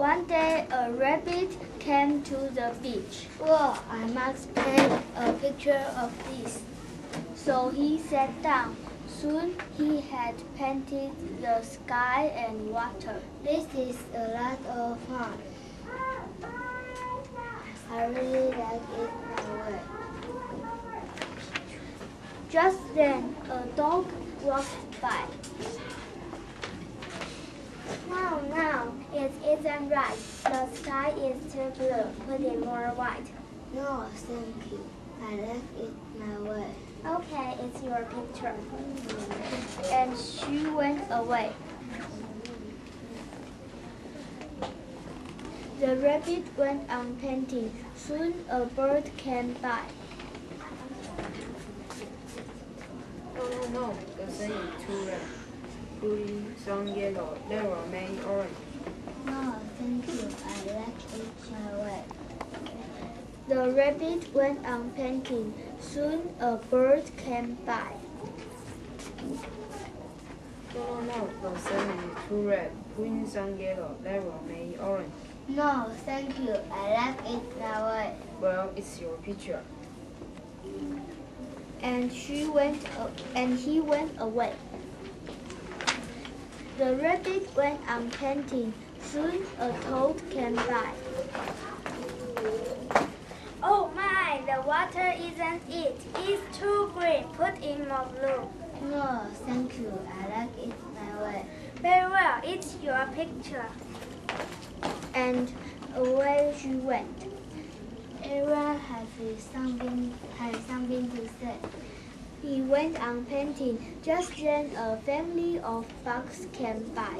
One day, a rabbit came to the beach. Well, I must paint a picture of this. So he sat down. Soon he had painted the sky and water. This is a lot of fun. I really like it my way. Just then, a dog walked by. No, no, it isn't right. The sky is too blue. Put it more white. No, thank you. I like it my way. Okay, it's your picture. And she went away. The rabbit went on painting. Soon a bird came by. No, no, no. The sun is too red. Green, some yellow, there are many orange. No, thank you. I like it my way. The rabbit went on painting. Soon a bird came by. No, no, no. The is too red. Green, some yellow, there are many orange. No, thank you. I like it my way. Well, it's your picture. And she went, and he went away. The rabbit went on painting. Soon a toad came by. Oh my, the water isn't it. It's too green. Put in more blue. No, thank you. I like it my way. Very well, it's your picture. And away she went. Everyone has something has something to say. He went on painting. Just then a family of bugs came by.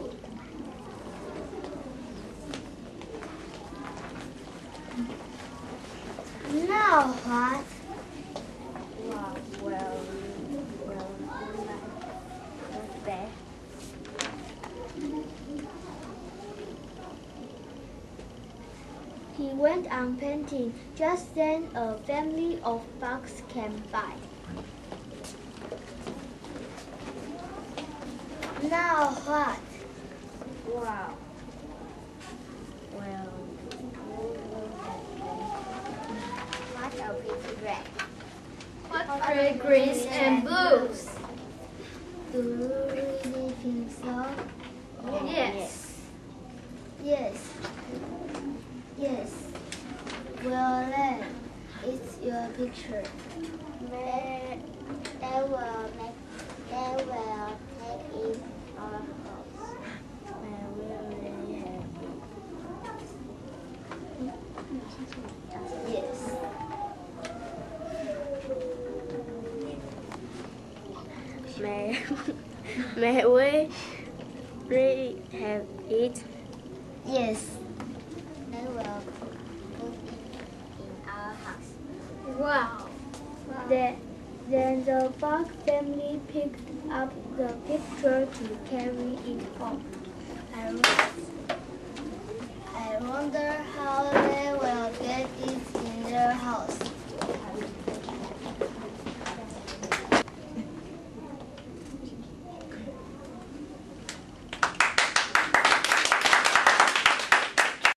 Now what? He went on painting. Just then a family of bugs came by. Now what? Wow. Well, What a pretty red. What are greens and blues? Do you really think so? Yes. Yes. Yes. Well then, it's your picture. They, they will make they will take it our house. Where we really have it. Yes. may, may we really have it? Yes. They will put it in our house. Wow. Then, then the bug family picked up the picture to carry it home. I, I wonder how